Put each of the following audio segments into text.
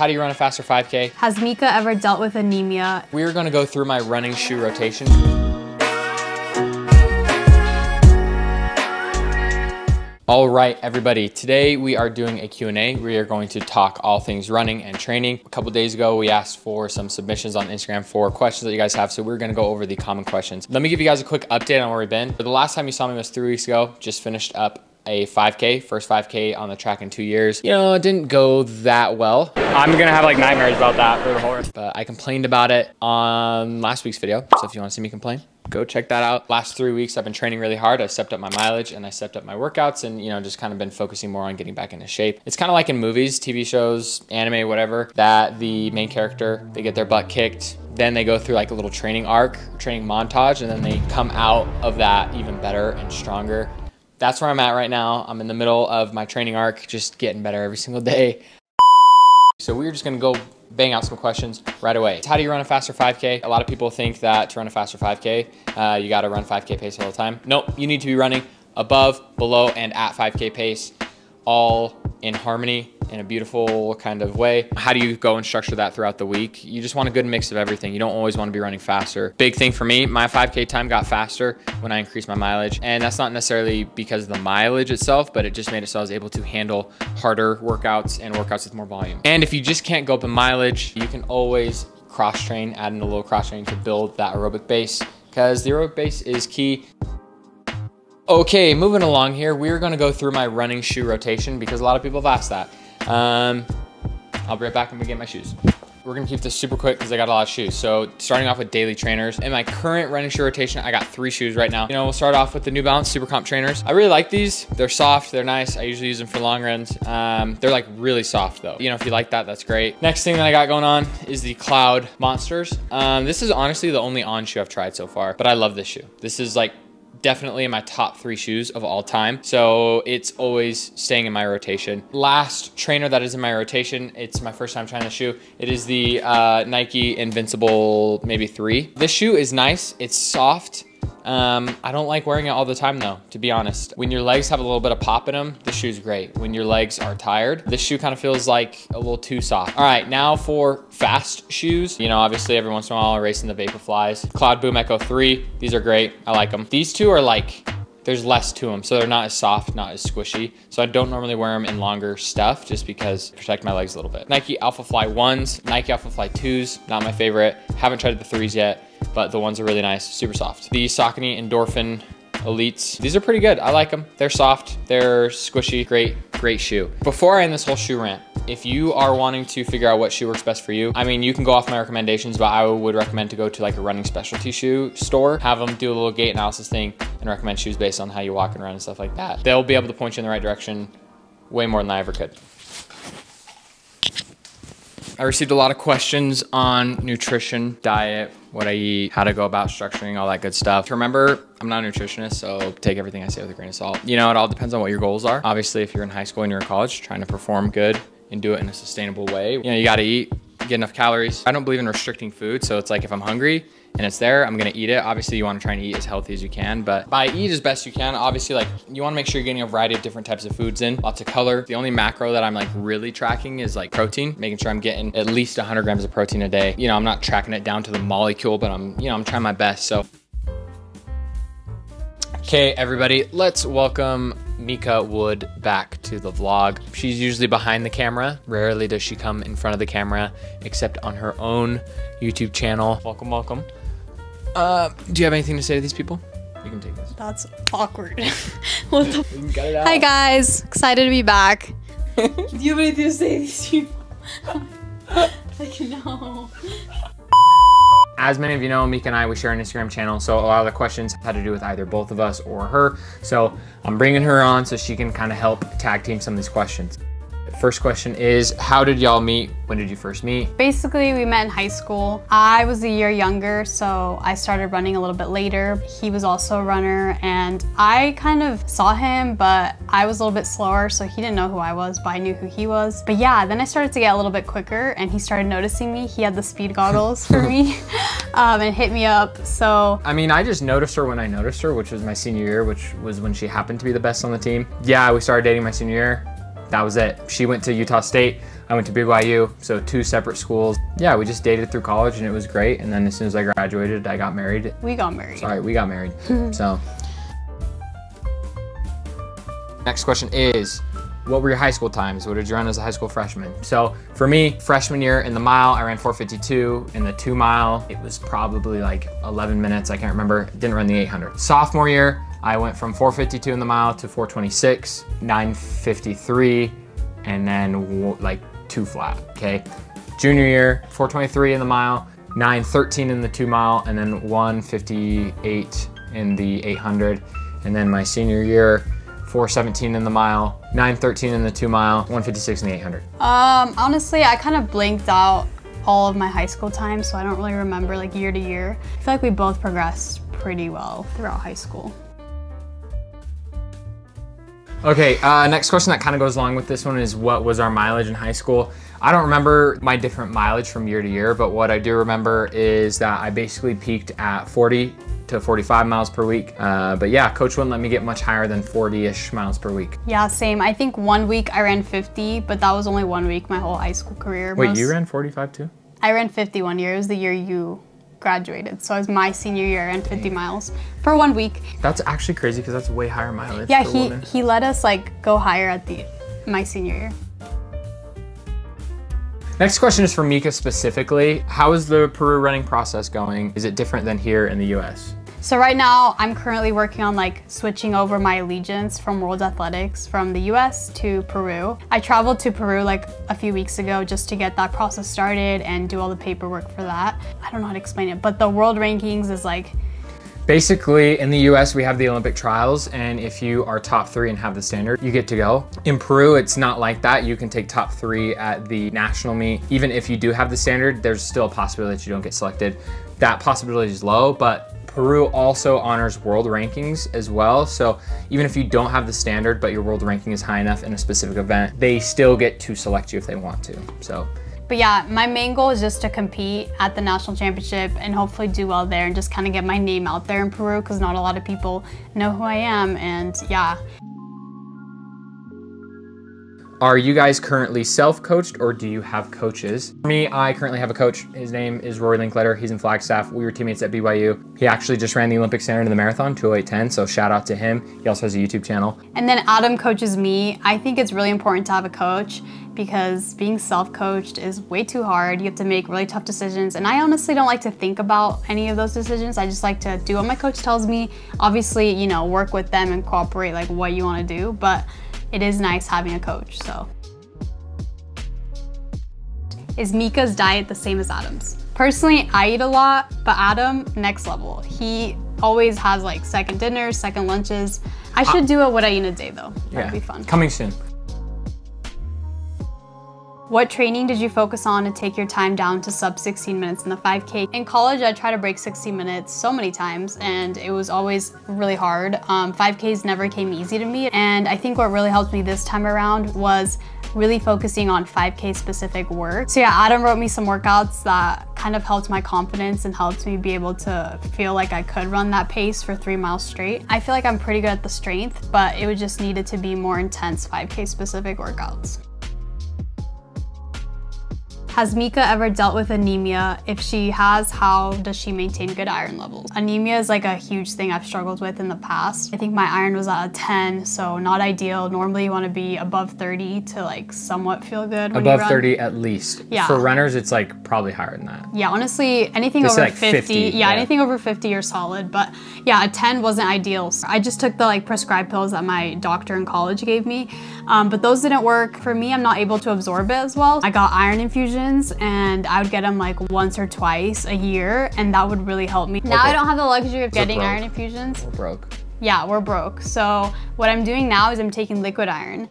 how do you run a faster 5K? Has Mica ever dealt with anemia? We're gonna go through my running shoe rotation. All right, everybody. Today we are doing a Q&A. We are going to talk all things running and training. A couple days ago, we asked for some submissions on Instagram for questions that you guys have. So we're gonna go over the common questions. Let me give you guys a quick update on where we've been. The last time you saw me was three weeks ago. Just finished up a 5K, first 5K on the track in two years. You know, it didn't go that well. I'm gonna have like nightmares about that for the whole rest. But I complained about it on last week's video. So if you wanna see me complain, go check that out. Last three weeks, I've been training really hard. I stepped up my mileage and I stepped up my workouts and, you know, just kind of been focusing more on getting back into shape. It's kind of like in movies, TV shows, anime, whatever, that the main character, they get their butt kicked. Then they go through like a little training arc, training montage, and then they come out of that even better and stronger. That's where I'm at right now. I'm in the middle of my training arc, just getting better every single day. So we're just gonna go bang out some questions right away. How do you run a faster 5K? A lot of people think that to run a faster 5K, uh, you gotta run 5K pace all the time. Nope, you need to be running above, below, and at 5K pace, all in harmony in a beautiful kind of way. How do you go and structure that throughout the week? You just want a good mix of everything. You don't always want to be running faster. Big thing for me, my 5K time got faster when I increased my mileage. And that's not necessarily because of the mileage itself, but it just made it so I was able to handle harder workouts and workouts with more volume. And if you just can't go up in mileage, you can always cross train, add in a little cross train to build that aerobic base because the aerobic base is key Okay, moving along here, we're gonna go through my running shoe rotation because a lot of people have asked that. Um, I'll be right back when we get my shoes. We're gonna keep this super quick because I got a lot of shoes. So starting off with daily trainers. In my current running shoe rotation, I got three shoes right now. You know, we'll start off with the New Balance Super Comp trainers. I really like these. They're soft, they're nice. I usually use them for long runs. Um, they're like really soft though. You know, if you like that, that's great. Next thing that I got going on is the Cloud Monsters. Um, this is honestly the only on shoe I've tried so far, but I love this shoe. This is like definitely in my top three shoes of all time. So it's always staying in my rotation. Last trainer that is in my rotation, it's my first time trying the shoe. It is the uh, Nike Invincible maybe three. This shoe is nice, it's soft, um, I don't like wearing it all the time though, to be honest. When your legs have a little bit of pop in them, the shoe's great. When your legs are tired, this shoe kind of feels like a little too soft. All right, now for fast shoes. You know, obviously every once in a while I'm racing the Vaporflies. Cloud Boom Echo 3, these are great, I like them. These two are like, there's less to them. So they're not as soft, not as squishy. So I don't normally wear them in longer stuff just because protect my legs a little bit. Nike Alpha Fly 1s, Nike Alpha Fly 2s, not my favorite. Haven't tried the 3s yet but the ones are really nice, super soft. The Saucony Endorphin Elites. These are pretty good. I like them. They're soft, they're squishy, great, great shoe. Before I end this whole shoe rant, if you are wanting to figure out what shoe works best for you, I mean, you can go off my recommendations, but I would recommend to go to like a running specialty shoe store, have them do a little gait analysis thing and recommend shoes based on how you walk and run and stuff like that. They'll be able to point you in the right direction way more than I ever could. I received a lot of questions on nutrition, diet, what I eat, how to go about structuring, all that good stuff. Remember, I'm not a nutritionist, so take everything I say with a grain of salt. You know, it all depends on what your goals are. Obviously, if you're in high school and you're in college, trying to perform good and do it in a sustainable way, you know, you gotta eat, get enough calories. I don't believe in restricting food, so it's like if I'm hungry, and it's there, I'm gonna eat it. Obviously you wanna try and eat as healthy as you can, but by eat as best you can, obviously like you wanna make sure you're getting a variety of different types of foods in, lots of color. The only macro that I'm like really tracking is like protein, making sure I'm getting at least 100 grams of protein a day. You know, I'm not tracking it down to the molecule, but I'm, you know, I'm trying my best, so. Okay, everybody, let's welcome Mica Wood back to the vlog. She's usually behind the camera. Rarely does she come in front of the camera, except on her own YouTube channel. Welcome, welcome. Uh, do you have anything to say to these people? You can take this. That's awkward. what the? Hi guys, excited to be back. do you have anything to say to these people? like no. As many of you know, Mica and I, we share an Instagram channel, so a lot of the questions had to do with either both of us or her. So I'm bringing her on so she can kind of help tag team some of these questions. First question is, how did y'all meet? When did you first meet? Basically, we met in high school. I was a year younger, so I started running a little bit later. He was also a runner, and I kind of saw him, but I was a little bit slower, so he didn't know who I was, but I knew who he was. But yeah, then I started to get a little bit quicker, and he started noticing me. He had the speed goggles for me um, and hit me up, so. I mean, I just noticed her when I noticed her, which was my senior year, which was when she happened to be the best on the team. Yeah, we started dating my senior year that was it. She went to Utah State. I went to BYU, so two separate schools. Yeah, we just dated through college and it was great. And then as soon as I graduated, I got married. We got married. Sorry, we got married. so. Next question is, what were your high school times? What did you run as a high school freshman? So for me, freshman year in the mile, I ran 452. In the two mile, it was probably like 11 minutes. I can't remember. Didn't run the 800. Sophomore year, I went from 452 in the mile to 426, 953, and then like two flat, okay? Junior year, 423 in the mile, 913 in the two mile, and then 158 in the 800. And then my senior year, 417 in the mile, 913 in the two mile, 156 in the 800. Um, honestly, I kind of blinked out all of my high school time, so I don't really remember like year to year. I feel like we both progressed pretty well throughout high school. Okay, uh, next question that kind of goes along with this one is what was our mileage in high school? I don't remember my different mileage from year to year, but what I do remember is that I basically peaked at 40 to 45 miles per week. Uh, but yeah, coach wouldn't let me get much higher than 40-ish miles per week. Yeah, same. I think one week I ran 50, but that was only one week my whole high school career. Wait, Most, you ran 45 too? I ran 50 one year. It was the year you graduated. So it was my senior year and 50 miles for one week. That's actually crazy because that's way higher mileage. Yeah, he, he let us like go higher at the my senior year. Next question is for Mica specifically. How is the Peru running process going? Is it different than here in the US? So right now I'm currently working on like switching over my allegiance from World Athletics from the US to Peru. I traveled to Peru like a few weeks ago just to get that process started and do all the paperwork for that. I don't know how to explain it, but the world rankings is like Basically, in the US, we have the Olympic trials, and if you are top three and have the standard, you get to go. In Peru, it's not like that. You can take top three at the national meet. Even if you do have the standard, there's still a possibility that you don't get selected. That possibility is low, but Peru also honors world rankings as well. So even if you don't have the standard, but your world ranking is high enough in a specific event, they still get to select you if they want to. So. But yeah, my main goal is just to compete at the national championship and hopefully do well there and just kind of get my name out there in Peru because not a lot of people know who I am. And yeah, are you guys currently self-coached or do you have coaches? For me, I currently have a coach. His name is Rory Linkletter. He's in Flagstaff. We were teammates at BYU. He actually just ran the Olympic Standard in the marathon, 208.10, so shout out to him. He also has a YouTube channel. And then Adam coaches me. I think it's really important to have a coach because being self-coached is way too hard. You have to make really tough decisions. And I honestly don't like to think about any of those decisions. I just like to do what my coach tells me. Obviously, you know, work with them and cooperate like what you want to do. But it is nice having a coach, so. Is Mica's diet the same as Adam's? Personally, I eat a lot, but Adam, next level. He always has like second dinners, second lunches. I should uh, do a what I eat in a day though. That'd yeah. be fun. Coming soon. What training did you focus on to take your time down to sub 16 minutes in the 5K? In college, I tried to break 60 minutes so many times and it was always really hard. Um, 5Ks never came easy to me. And I think what really helped me this time around was really focusing on 5K specific work. So yeah, Adam wrote me some workouts that kind of helped my confidence and helped me be able to feel like I could run that pace for three miles straight. I feel like I'm pretty good at the strength, but it would just needed to be more intense 5K specific workouts. Has Mica ever dealt with anemia? If she has, how does she maintain good iron levels? Anemia is like a huge thing I've struggled with in the past. I think my iron was at a 10, so not ideal. Normally you want to be above 30 to like somewhat feel good Above 30 at least. Yeah. For runners, it's like probably higher than that. Yeah, honestly, anything over like 50, 50 yeah, yeah, anything over 50 you're solid. But yeah, a 10 wasn't ideal. So I just took the like prescribed pills that my doctor in college gave me. Um, but those didn't work. For me, I'm not able to absorb it as well. I got iron infusions and I would get them like once or twice a year and that would really help me. Now I don't have the luxury of getting iron infusions. We're broke. Yeah, we're broke. So what I'm doing now is I'm taking liquid iron.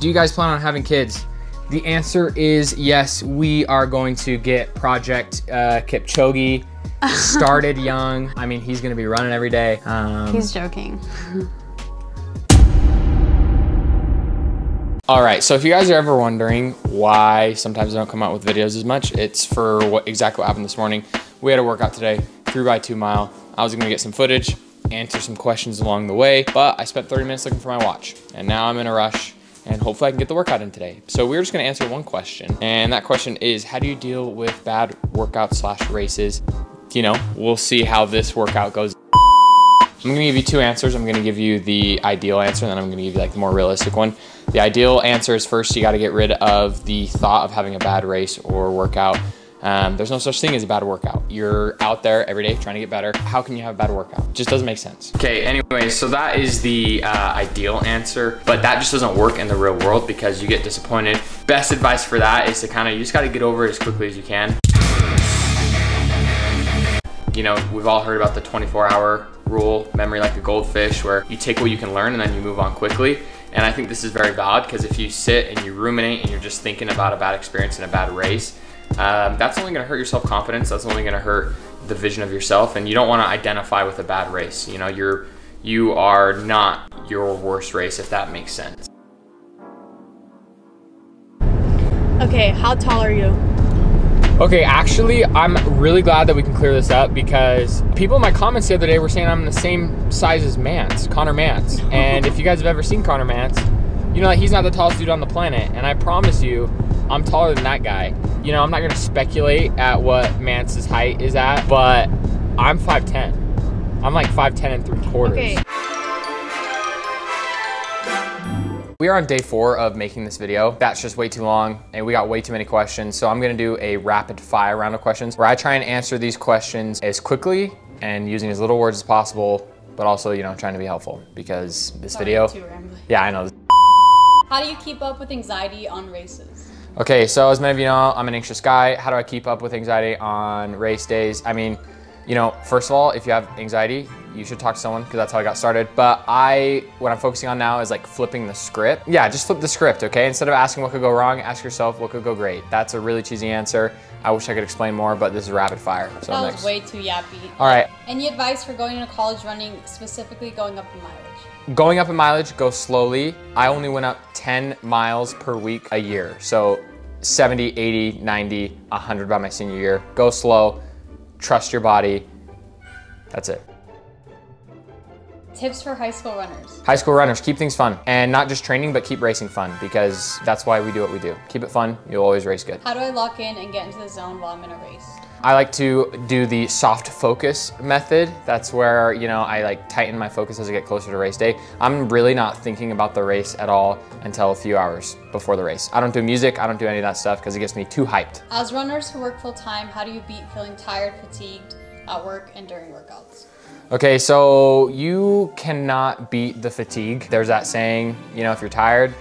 Do you guys plan on having kids? The answer is yes, we are going to get Project uh, Kipchoge started young. I mean, he's gonna be running every day. Um, he's joking. All right, so if you guys are ever wondering why sometimes I don't come out with videos as much, it's for what exactly what happened this morning. We had a workout today, three by two mile. I was gonna get some footage, answer some questions along the way, but I spent 30 minutes looking for my watch. And now I'm in a rush and hopefully I can get the workout in today. So we're just gonna answer one question, and that question is, how do you deal with bad workout slash races? You know, we'll see how this workout goes. I'm gonna give you two answers. I'm gonna give you the ideal answer, and then I'm gonna give you like the more realistic one. The ideal answer is first, you gotta get rid of the thought of having a bad race or workout. Um, there's no such thing as a bad workout. You're out there every day trying to get better. How can you have a bad workout? It just doesn't make sense. Okay, anyway, so that is the uh, ideal answer, but that just doesn't work in the real world because you get disappointed. Best advice for that is to kind of, you just gotta get over it as quickly as you can. You know, we've all heard about the 24 hour rule, memory like a goldfish, where you take what you can learn and then you move on quickly. And I think this is very valid because if you sit and you ruminate and you're just thinking about a bad experience and a bad race, um, that's only gonna hurt your self-confidence. That's only gonna hurt the vision of yourself. And you don't wanna identify with a bad race. You know, you're, you are not your worst race, if that makes sense. Okay, how tall are you? Okay, actually, I'm really glad that we can clear this up because people in my comments the other day were saying I'm the same size as Mantz, Connor Mantz. And if you guys have ever seen Connor Mantz, you know that he's not the tallest dude on the planet. And I promise you, I'm taller than that guy. You know, I'm not gonna speculate at what Mantz's height is at, but I'm 5'10. I'm like 5'10 and three quarters. Okay. We are on day four of making this video. That's just way too long and we got way too many questions. So I'm gonna do a rapid fire round of questions where I try and answer these questions as quickly and using as little words as possible, but also, you know, trying to be helpful because this Sorry, video, too yeah, I know. How do you keep up with anxiety on races? Okay, so as many of you know, I'm an anxious guy. How do I keep up with anxiety on race days? I mean, you know, first of all, if you have anxiety, you should talk to someone because that's how I got started. But I, what I'm focusing on now is like flipping the script. Yeah, just flip the script, okay? Instead of asking what could go wrong, ask yourself what could go great. That's a really cheesy answer. I wish I could explain more, but this is rapid fire. So That next. was way too yappy. All right, Any advice for going into college running, specifically going up in mileage? Going up in mileage, go slowly. I only went up 10 miles per week a year. So 70, 80, 90, 100 by my senior year. Go slow, trust your body. That's it. Tips for high school runners. High school runners, keep things fun. And not just training, but keep racing fun because that's why we do what we do. Keep it fun, you'll always race good. How do I lock in and get into the zone while I'm in a race? I like to do the soft focus method. That's where, you know, I like tighten my focus as I get closer to race day. I'm really not thinking about the race at all until a few hours before the race. I don't do music, I don't do any of that stuff because it gets me too hyped. As runners who work full time, how do you beat feeling tired, fatigued at work and during workouts? Okay, so you cannot beat the fatigue. There's that saying, you know, if you're tired,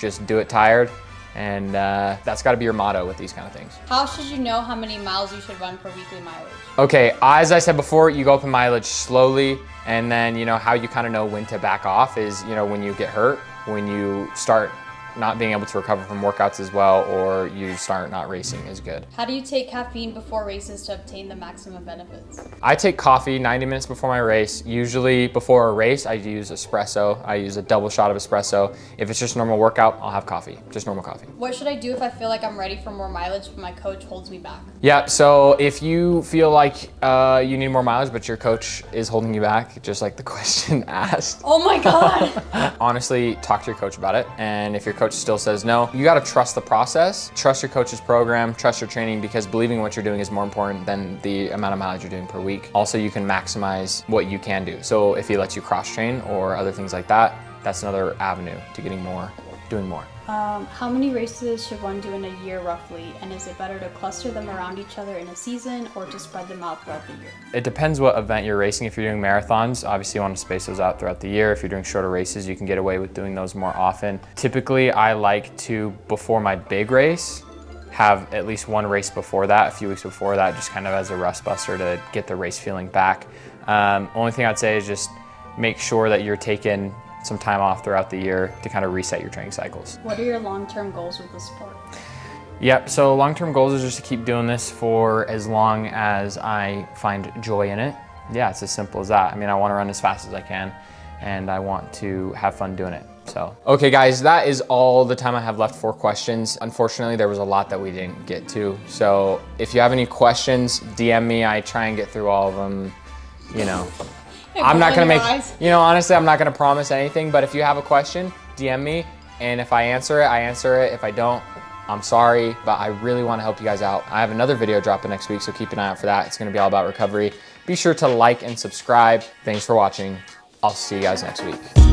just do it tired. And uh, that's gotta be your motto with these kind of things. How should you know how many miles you should run per weekly mileage? Okay, as I said before, you go up in mileage slowly, and then you know how you kind of know when to back off is you know when you get hurt, when you start not being able to recover from workouts as well, or you start not racing as good. How do you take caffeine before races to obtain the maximum benefits? I take coffee 90 minutes before my race. Usually before a race, I use espresso. I use a double shot of espresso. If it's just normal workout, I'll have coffee, just normal coffee. What should I do if I feel like I'm ready for more mileage but my coach holds me back? Yeah, so if you feel like uh, you need more mileage, but your coach is holding you back, just like the question asked, Oh my god! honestly talk to your coach about it and if your coach still says no. You got to trust the process. Trust your coach's program. Trust your training because believing what you're doing is more important than the amount of mileage you're doing per week. Also you can maximize what you can do. So if he lets you cross train or other things like that that's another avenue to getting more doing more um, how many races should one do in a year roughly? And is it better to cluster them around each other in a season or to spread them out throughout the year? It depends what event you're racing. If you're doing marathons, obviously you want to space those out throughout the year. If you're doing shorter races, you can get away with doing those more often. Typically, I like to, before my big race, have at least one race before that, a few weeks before that, just kind of as a rust buster to get the race feeling back. Um, only thing I'd say is just make sure that you're taking some time off throughout the year to kind of reset your training cycles. What are your long-term goals with the sport? Yep, so long-term goals is just to keep doing this for as long as I find joy in it. Yeah, it's as simple as that. I mean, I want to run as fast as I can and I want to have fun doing it. So, okay guys, that is all the time I have left for questions. Unfortunately, there was a lot that we didn't get to. So if you have any questions, DM me. I try and get through all of them, you know. I'm not gonna make, eyes. you know, honestly, I'm not gonna promise anything, but if you have a question, DM me And if I answer it, I answer it. If I don't, I'm sorry, but I really want to help you guys out. I have another video dropping next week, so keep an eye out for that. It's going to be all about recovery. Be sure to like and subscribe. Thanks for watching. I'll see you guys next week.